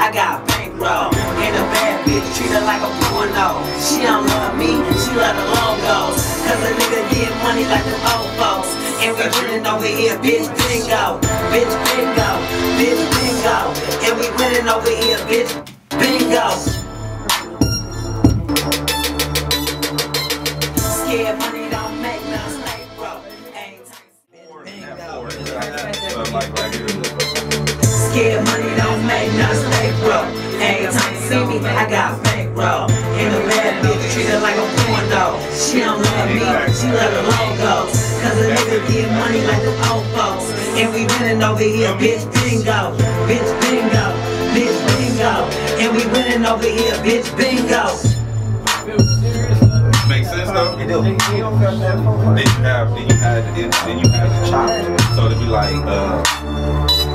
I got bankroll. And a bad bitch treat her like a porno. She don't love me, she love the logos. Cause a nigga get money like the old folks. And we winning over here, bitch bingo. Bitch bingo, bitch bingo. And we winning over here, bitch bingo. Scared money don't make no stay broke. Ain't bingo. Scared money don't make no stay broke. Every time you see me, I got bankroll. And a bad bitch treat her like a porno. She don't love me, she love the logos. Cause a nigga get money like the old folks. And we winning over here, bitch bingo. Bitch bingo, bitch bingo. And we winning over here, bitch bingo. Make sense though? It do. Then you have, then you have, then, then you have the chop. So it'd be like, uh,